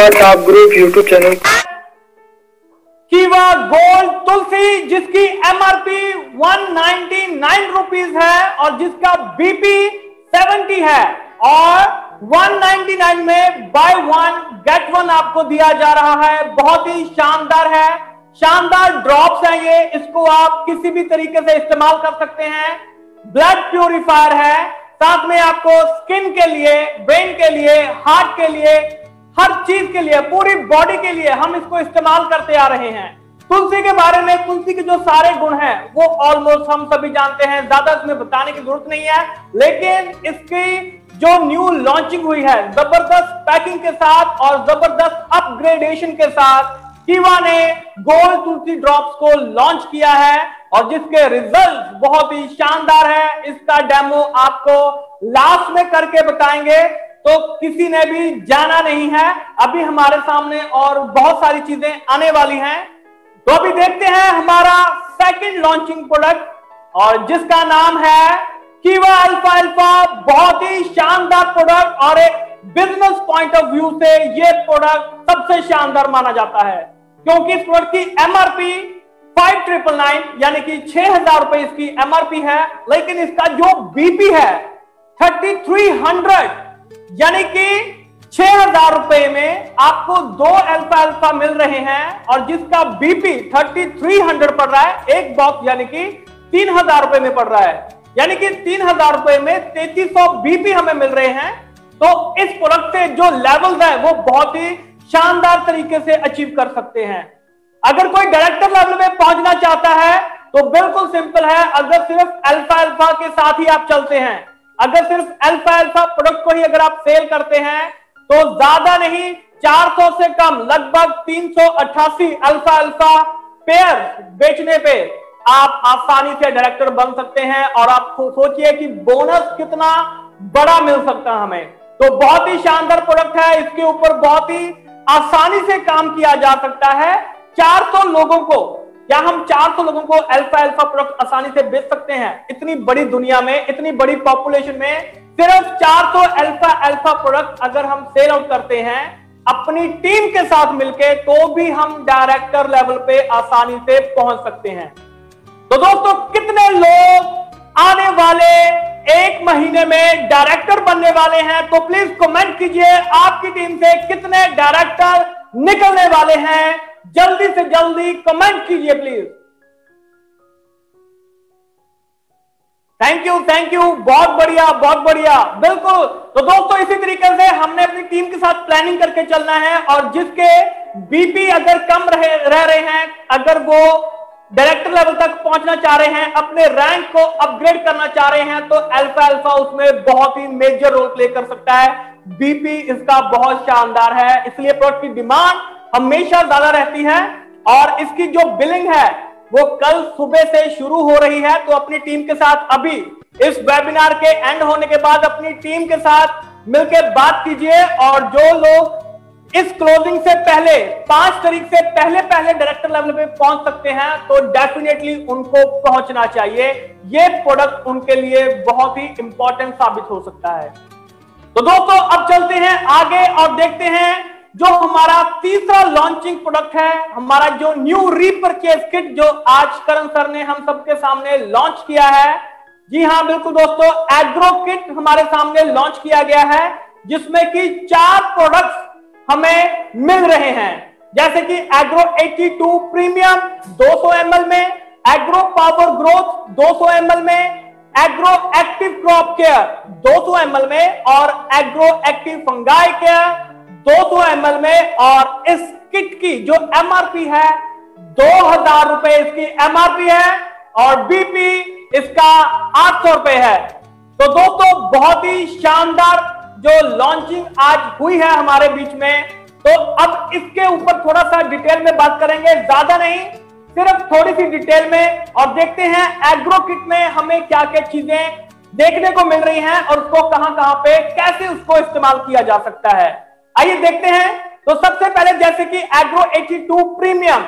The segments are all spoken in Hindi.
Kiwa top group YouTube channel Kiwa gold Tulsi, जिसकी एमआरपी 199 रुपीस है और जिसका बीपी 70 है और 199 में बाय वन गेट वन आपको दिया जा रहा है। बहुत ही शानदार है। शानदार ड्रॉप्स है ये। इसको आप किसी भी तरीके से इस्तेमाल कर सकते हैं। ब्लड प्यूरिफायर है। साथ में आपको स्किन के लिए ब्रेन के लिए हार्ट के लिए हर चीज़ के लिए, पूरी बॉडी के लिए हम इसको इस्तेमाल करते आ रहे हैं। तुलसी के बारे में, तुलसी के जो सारे गुण हैं, वो ऑलमोस्ट हम सभी जानते हैं, ज़्यादा इसमें बताने की ज़रूरत नहीं है। लेकिन इसकी जो न्यू लॉन्चिंग हुई है, ज़बरदस्त पैकिंग के साथ और ज़बरदस्त अपग्रेडेशन के साथ कीवा ने गोल्ड तुलसी ड्रॉप्स को लॉन्च किया है और जिसके रिज़ल्ट बहुत ही शानदार है। इसका डेमो आपको लास्ट में करके बताएँगे। तो किसी ने भी जाना नहीं है। अभी हमारे सामने और बहुत सारी चीज़ें आने वाली हैं। तो अभी देखते हैं हमारा सेकंड लॉन्चिंग प्रोडक्ट और जिसका नाम है कीवा अल्फ़ा अल्फ़ा बहुत ही शानदार प्रोडक्ट और एक बिज़नेस पॉइंट ऑफ़ व्यू से ये प्रोडक्ट सबसे शानदार माना जाता है। क्योंकि इस प्रोडक्ट की एमआरपी फाइव ट्रिपल नाइन यानी कि छह हज़ार रुपए इसकी एमआरपी है। लेकिन इसका जो बीपी है थर्टी थ्री हंड्रेड यानी कि छह हज़ार रुपए में आपको दो अल्फ़ा अल्फ़ा मिल रहे हैं और जिसका बीपी थर्टी थ्री हंड्रेड पड़ रहा है, एक बॉक्स यानी कि तीन हज़ार रुपए में पड़ रहा है। यानी कि तीन हज़ार रुपए में तैतीस सौ बीपी हमें मिल रहे हैं। तो इस प्रोडक्ट से जो लेवल है, वो बहुत ही शानदार तरीके से अचीव कर सकते हैं। अगर कोई डायरेक्टर लेवल में पहुँचना चाहता है तो बिल्कुल सिंपल है। अगर सिर्फ़ अल्फ़ा अल्फ़ा के साथ ही आप चलते हैं अगर सिर्फ़ अल्फ़ा अल्फ़ा प्रोडक्ट को ही अगर आप सेल करते हैं तो ज़्यादा नहीं 400 से कम, लगभग 388 अल्फ़ा अल्फ़ा पेयर बेचने पे आप आसानी से डायरेक्टर बन सकते हैं और आप सोचिए कि बोनस कितना बड़ा मिल सकता है हमें। तो बहुत ही शानदार प्रोडक्ट है, इसके ऊपर बहुत ही आसानी से काम किया जा सकता है। 400 लोगों को क्या हम 400 लोगों को अल्फ़ा अल्फ़ा प्रोडक्ट आसानी से बेच सकते हैं। इतनी बड़ी दुनिया में, इतनी बड़ी पॉपुलेशन में सिर्फ़ 400 अल्फ़ा अल्फ़ा प्रोडक्ट अगर हम सेल आउट करते हैं, अपनी टीम के साथ मिलकर तो भी हम डायरेक्टर लेवल पे आसानी से पहुँच सकते हैं। तो दोस्तों, कितने लोग आने वाले एक महीने में डायरेक्टर बनने वाले हैं तो प्लीज़ कमेंट कीजिए आपकी टीम से कितने डायरेक्टर निकलने वाले हैं। जल्दी से जल्दी कमेंट कीजिए please thank you thank you बहुत बढ़िया बहुत बढ़िया. बिल्कुल. तो दोस्तों, इसी तरीके से हमने अपनी टीम के साथ प्लानिंग करके चलना है और जिसके बीपी अगर कम रहे, रह रहे हैं, अगर वो डायरेक्टर लेवल तक पहुँचना चाह रहे हैं, अपने रैंक को अपग्रेड करना चाह रहे हैं तो अल्फ़ा अल्फ़ा उसमें बहुत ही मेजर रोल प्ले कर सकता है. बीपी इसका बहुत शानदार है. इसलिए प्रोडक्ट की डिमांड हमेशा ज़्यादा रहती है और इसकी जो बिलिंग है, वो कल सुबह से शुरू हो रही है। तो अपनी टीम के साथ अभी इस वेबिनार के एंड होने के बाद अपनी टीम के साथ मिलकर बात कीजिए और जो लोग इस क्लोजिंग से पहले, पाँच तारीख से पहले पहले डायरेक्टर लेवल पे पहुँच सकते हैं तो डेफिनेटली उनको पहुँचना चाहिए। ये प्रोडक्ट उनके लिए बहुत ही इंपॉर्टेंट साबित हो सकता है। तो दोस्तों, अब चलते हैं आगे और देखते हैं जो हमारा तीसरा लॉन्चिंग प्रोडक्ट है, हमारा जो न्यू रीपरचेज किट जो आज करण सर ने हम सबके सामने लॉन्च किया है, जी हाँ बिल्कुल दोस्तों एग्रो किट हमारे सामने लॉन्च किया गया है, जिसमें कि चार प्रोडक्ट्स हमें मिल रहे हैं। जैसे कि एग्रो 82 प्रीमियम 200 ml में एग्रो पावर ग्रोथ 200 ml में agro active crop care 200 ml में, और agro active fungi care 200 ml में और इस किट की जो एमआरपी है, दो हज़ार रुपए इसकी एमआरपी है और बीपी इसका आठ सौ रुपए है। तो दोस्तों, बहुत ही शानदार जो लॉन्चिंग आज हुई है हमारे बीच में। तो अब इसके ऊपर थोड़ा सा डिटेल में बात करेंगे, ज़्यादा नहीं, सिर्फ़ थोड़ी सी डिटेल में और देखते हैं एग्रो किट में हमें क्या क्या चीज़ें देखने को मिल रही हैं और उसको कहाँ कहाँ पे, कैसे उसको इस्तेमाल किया जा सकता है। आइए देखते हैं। तो सबसे पहले जैसे कि एग्रो 82 प्रीमियम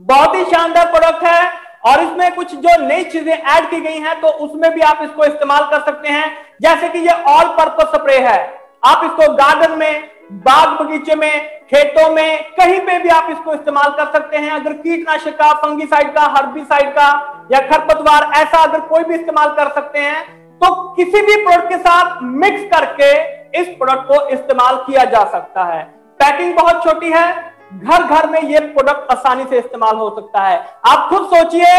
बहुत ही शानदार प्रोडक्ट है और इसमें कुछ जो नई चीज़ें ऐड की गई हैं तो उसमें भी आप इसको इस्तेमाल कर सकते हैं। जैसे कि ये ऑल पर्पज स्प्रे है। आप इसको गार्डन में, बाग बगीचे में, खेतों में, कहीं पे भी आप इसको इस्तेमाल कर सकते हैं। अगर कीटनाशक का, फंगीसाइड का, हर्बिसाइड का या खरपतवार, ऐसा अगर कोई भी इस्तेमाल कर सकते हैं तो किसी भी प्रोडक्ट के साथ मिक्स करके इस प्रोडक्ट को इस्तेमाल किया जा सकता है। पैकिंग बहुत छोटी है। घर घर में ये प्रोडक्ट आसानी से इस्तेमाल हो सकता है। आप खुद सोचिए,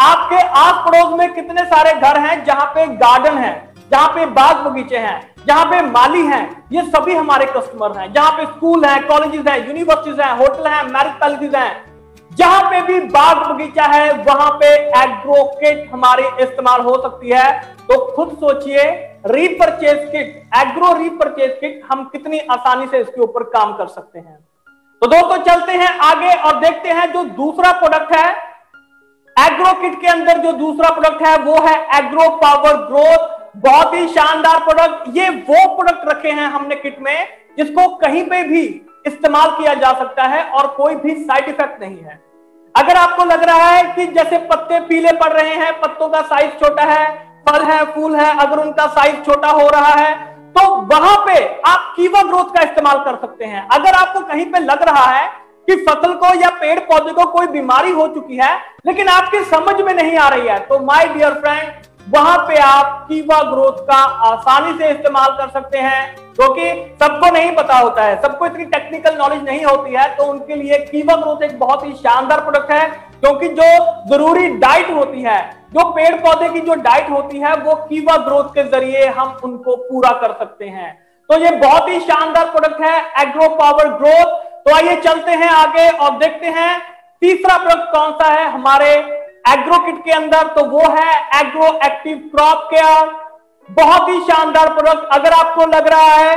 आपके आस पड़ोस में कितने सारे घर हैं जहाँ पे गार्डन है, जहाँ पे बाग बगीचे हैं, जहाँ पे माली हैं। ये सभी हमारे कस्टमर हैं। जहाँ पे स्कूल हैं कॉलेजेस हैं यूनिवर्सिटीज हैं होटल हैं मैरिज पैलेसेस हैं। जहाँ पे भी बाग बगीचा है, वहाँ पे एग्रोकेट हमारे इस्तेमाल हो सकती है। तो खुद सोचिए repurchase kit agro repurchase kit हम कितनी आसानी से इसके ऊपर काम कर सकते हैं। तो दोस्तों, चलते हैं आगे और देखते हैं जो दूसरा प्रोडक्ट है एग्रो किट के अंदर जो दूसरा प्रोडक्ट है, वो है एग्रो पावर ग्रोथ बहुत ही शानदार प्रोडक्ट ये वो प्रोडक्ट रखे हैं हमने किट में, जिसको कहीं पे भी इस्तेमाल किया जा सकता है और कोई भी साइड इफ़ेक्ट नहीं है। अगर आपको लग रहा है कि जैसे पत्ते पीले पड़ रहे हैं, पत्तों का साइज़ छोटा है फल है, फूल है, अगर उनका साइज़ छोटा हो रहा है तो वहाँ पे आप कीवा ग्रोथ का इस्तेमाल कर सकते हैं। अगर आपको कहीं पे लग रहा है कि फ़सल को या पेड़ पौधे को कोई बीमारी हो चुकी है, लेकिन आपकी समझ में नहीं आ रही है तो माय डियर फ्रेंड वहाँ पे आप कीवा ग्रोथ का आसानी से इस्तेमाल कर सकते हैं क्योंकि तो सबको नहीं पता होता है, सबको इतनी टेक्निकल नॉलेज नहीं होती है तो उनके लिए कीवा ग्रोथ एक बहुत ही शानदार प्रोडक्ट है, क्योंकि जो ज़रूरी डाइट होती है जो पेड़ पौधे की जो डाइट होती है, वो कीवा ग्रोथ के ज़रिए हम उनको पूरा कर सकते हैं। तो ये बहुत ही शानदार प्रोडक्ट है एग्रो पावर ग्रोथ तो आइए चलते हैं आगे और देखते हैं तीसरा प्रोडक्ट कौन सा है हमारे एग्रो किट के अंदर। तो वो है एग्रो एक्टिव क्रॉप केयर बहुत ही शानदार प्रोडक्ट अगर आपको लग रहा है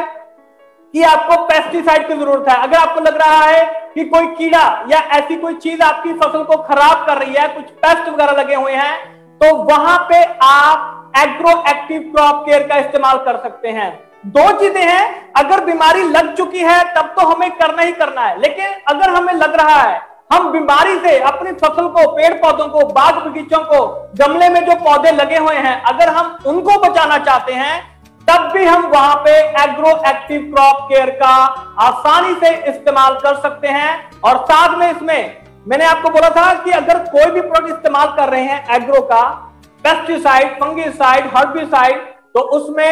कि आपको पेस्टिसाइड की ज़रूरत है, अगर आपको लग रहा है कि कोई कीड़ा या ऐसी कोई चीज़ आपकी फ़सल को खराब कर रही है, कुछ पेस्ट वगैरह लगे हुए हैं तो वहाँ पे आप एग्रो एक्टिव क्रॉप केयर का इस्तेमाल कर सकते हैं। दो चीज़ें हैं, अगर बीमारी लग चुकी है, तब तो हमें करना ही करना है। लेकिन अगर हमें लग रहा है, हम बीमारी से अपनी फ़सल को पेड़ पौधों को, बाग बगीचों को, गमले में जो पौधे लगे हुए हैं, अगर हम उनको बचाना चाहते हैं, तब भी हम वहाँ पे एग्रो एक्टिव क्रॉप केयर का आसानी से इस्तेमाल कर सकते हैं। और साथ में इसमें मैंने आपको बोला था कि अगर कोई भी प्रोडक्ट इस्तेमाल कर रहे हैं एग्रो का पेस्टिसाइड फंगिसाइड हर्बिसाइड तो उसमें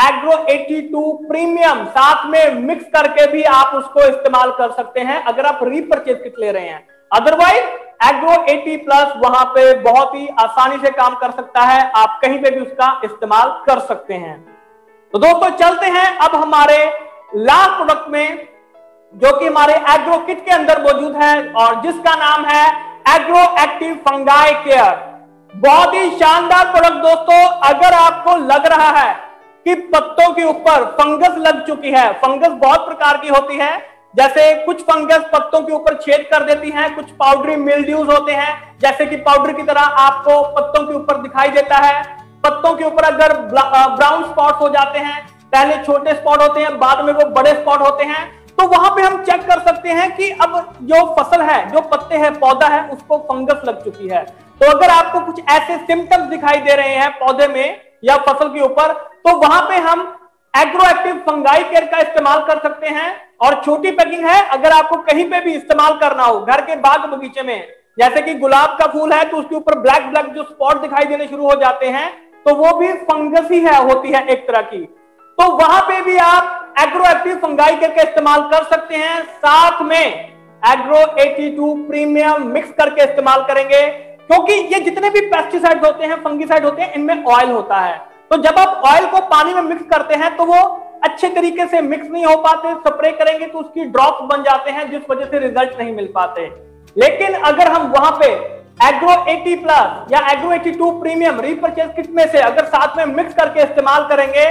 एग्रो 82 प्रीमियम साथ में मिक्स करके भी आप उसको इस्तेमाल कर सकते हैं अगर आप रीपरचेज किट ले रहे हैं। अदरवाइज़ एग्रो 80 प्लस वहाँ पे बहुत ही आसानी से काम कर सकता है। आप कहीं पे भी उसका इस्तेमाल कर सकते हैं। तो दोस्तों, चलते हैं अब हमारे लास्ट प्रोडक्ट में। जो कि हमारे एग्रो किट के अंदर मौजूद है और जिसका नाम है एग्रो एक्टिव फंगाई केयर बहुत ही शानदार प्रोडक्ट दोस्तों, अगर आपको लग रहा है कि पत्तों के ऊपर फंगस लग चुकी है फंगस बहुत प्रकार की होती है, जैसे कुछ फंगस पत्तों के ऊपर छेद कर देती हैं, कुछ पाउडरी मिलड्यूज होते हैं, जैसे कि पाउडर की तरह आपको पत्तों के ऊपर दिखाई देता है। पत्तों के ऊपर अगर ब्राउन स्पॉट हो जाते हैं, पहले छोटे स्पॉट होते हैं, बाद में वो बड़े स्पॉट होते हैं तो वहाँ पे हम चेक कर सकते हैं कि अब जो फ़सल है, जो पत्ते हैं, पौधा है, उसको फंगस लग चुकी है। तो अगर आपको कुछ ऐसे सिम्टम्स दिखाई दे रहे हैं पौधे में या फ़सल के ऊपर तो वहाँ पे हम एग्रो एक्टिव फंगाई केयर का इस्तेमाल कर सकते हैं। और छोटी पैकिंग है, अगर आपको कहीं पे भी इस्तेमाल करना हो, घर के बाग बगीचे में, जैसे कि गुलाब का फूल है तो उसके ऊपर ब्लैक ब्लैक जो स्पॉट दिखाई देने शुरू हो जाते हैं तो वो भी फंगस ही है, होती है एक तरह की। तो वहाँ पे भी आप एग्रो एक्टिव फंगाई केयर का इस्तेमाल कर सकते हैं। साथ में एग्रो 82 प्रीमियम मिक्स करके इस्तेमाल करेंगे। क्योंकि ये जितने भी पेस्टिसाइड होते हैं फंगिसाइड होते हैं, इनमें ऑयल होता है। तो जब आप ऑयल को पानी में मिक्स करते हैं तो वो अच्छे तरीके से मिक्स नहीं हो पाते स्प्रे करेंगे तो उसकी ड्रॉप्स बन जाते हैं, जिस वजह से रिज़ल्ट नहीं मिल पाते। लेकिन अगर हम वहाँ पे एग्रो 80 प्लस या एग्रो 82 प्रीमियम रीपरचेज किट में से अगर साथ में मिक्स करके इस्तेमाल करेंगे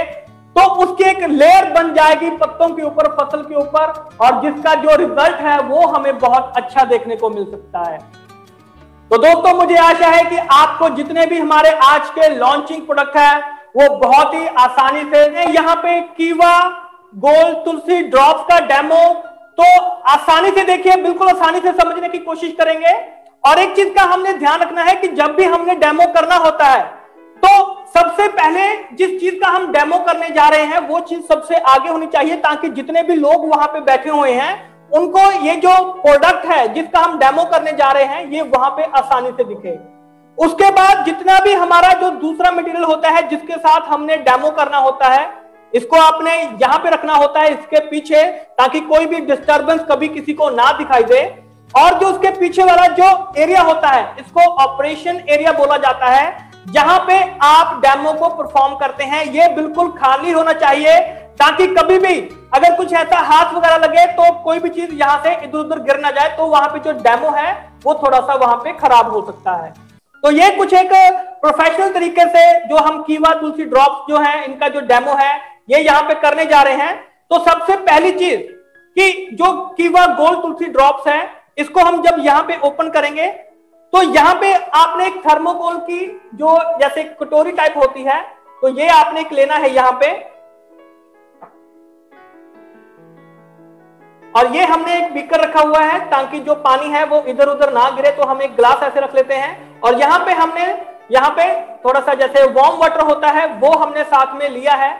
तो उसकी एक लेयर बन जाएगी पत्तों के ऊपर, फ़सल के ऊपर, और जिसका जो रिज़ल्ट है वो हमें बहुत अच्छा देखने को मिल सकता है। तो दोस्तों, मुझे आशा है कि आपको जितने भी हमारे आज के लॉन्चिंग प्रोडक्ट है, वो बहुत ही आसानी से यहाँ पे कीवा, गोल, तुलसी ड्रॉप्स का डेमो तो आसानी से देखिए, बिल्कुल आसानी से समझने की कोशिश करेंगे। और एक चीज़ का हमने ध्यान रखना है कि जब भी हमने डेमो करना होता है तो सबसे पहले जिस चीज़ का हम डेमो करने जा रहे हैं, वो चीज़ सबसे आगे होनी चाहिए ताकि जितने भी लोग वहाँ पे बैठे हुए हैं, उनको ये जो प्रोडक्ट है जिसका हम डेमो करने जा रहे हैं, ये वहाँ पे आसानी से दिखे। उसके बाद जितना भी हमारा जो दूसरा मटेरियल होता है, जिसके साथ हमने डेमो करना होता है, इसको आपने यहाँ पे रखना होता है, इसके पीछे, ताकि कोई भी डिस्टरबेंस कभी किसी को ना दिखाई दे। और जो उसके पीछे वाला जो एरिया होता है, इसको ऑपरेशन एरिया बोला जाता है। जहाँ पे आप डेमो को परफॉर्म करते हैं, ये बिल्कुल खाली होना चाहिए, ताकि कभी भी अगर कुछ ऐसा हाथ वगैरह लगे तो कोई भी चीज़ यहाँ से इधर उधर गिर ना जाए तो वहाँ पे जो डेमो है, वो थोड़ा सा वहाँ पे खराब हो सकता है। तो ये कुछ एक प्रोफेशनल तरीके से जो हम कीवा तुलसी ड्रॉप जो है, इनका जो डेमो है, ये यहाँ पे करने जा रहे हैं। तो सबसे पहली चीज़ कि जो कीवा गोल्ड तुलसी ड्रॉप्स है, इसको हम जब यहाँ पे ओपन करेंगे तो यहाँ पे आपने एक थर्मोकोल की जो जैसे कटोरी टाइप होती है तो ये आपने एक लेना है यहाँ पे। और ये हमने एक बीकर रखा हुआ है ताकि जो पानी है वो इधर उधर ना गिरे तो हम एक ग्लास ऐसे रख लेते हैं। और यहाँ पे हमने, यहाँ पे थोड़ा सा जैसे वार्म वाटर होता है, वो हमने साथ में लिया है।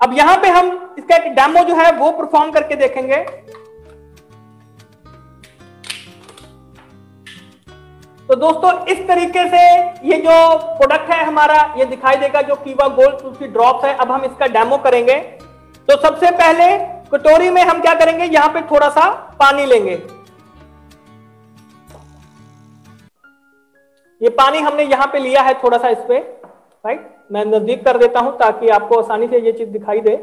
अब यहाँ पे हम इसका एक डेमो जो है वो परफॉर्म करके देखेंगे। तो दोस्तों, इस तरीके से ये जो प्रोडक्ट है हमारा, ये दिखाई देगा जो कीवा गोल्ड तुलसी ड्रॉप्स है। अब हम इसका डेमो करेंगे। तो सबसे पहले कटोरी में हम क्या करेंगे? यहाँ पे थोड़ा सा पानी लेंगे। ये पानी हमने यहाँ पे लिया है थोड़ा सा इस पे राइट मैं नज़दीक कर देता हूँ ताकि आपको आसानी से ये चीज़ दिखाई दे।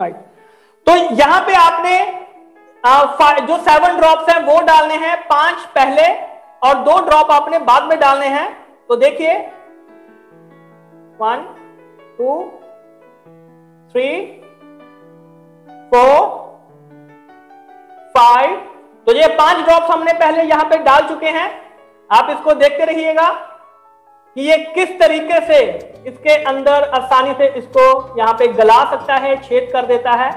राइट तो यहाँ पे आपने जो सेवन ड्रॉप्स हैं, वो डालने हैं, पाँच पहले और दो ड्रॉप आपने बाद में डालने हैं। तो देखिए one two three four five तो ये पाँच ड्रॉप्स हमने पहले यहाँ पे डाल चुके हैं। आप इसको देखते रहिएगा कि ये किस तरीके से इसके अंदर आसानी से इसको यहाँ पे गला सकता है, छेद कर देता है।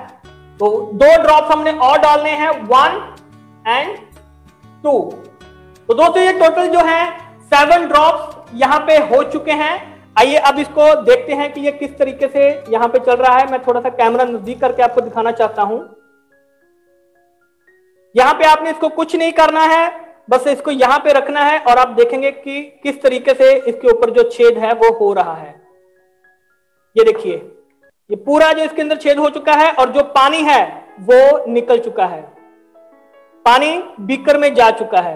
तो दो ड्रॉप हमने और डालने हैं वन एंड टू तो दोस्तों, ये टोटल जो है सेवन ड्रॉप्स यहाँ पे हो चुके हैं। आइए अब इसको देखते हैं कि ये किस तरीके से यहाँ पे चल रहा है। मैं थोड़ा सा कैमरा नज़दीक करके आपको दिखाना चाहता हूँ। यहाँ पे आपने इसको कुछ नहीं करना है, बस इसको यहाँ पे रखना है और आप देखेंगे कि किस तरीके से इसके ऊपर जो छेद है, वो हो रहा है। ये देखिए। ये पूरा जो इसके अंदर छेद हो चुका है और जो पानी है, वो निकल चुका है। पानी बीकर में जा चुका है।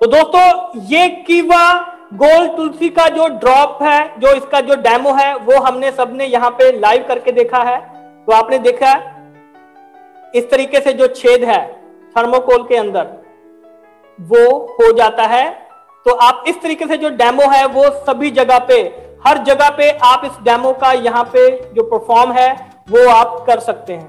तो दोस्तों, ये कीवा गोल्ड तुलसी का जो ड्रॉप है, जो इसका जो डेमो है, वो हमने सबने यहाँ पे लाइव करके देखा है। तो आपने देखा इस तरीके से जो छेद है, थर्मोकोल के अंदर, वो हो जाता है। तो आप इस तरीके से जो डेमो है, वो सभी जगह पे हर जगह पे आप इस डेमो का यहाँ पे जो परफॉर्म है, वो आप कर सकते हैं।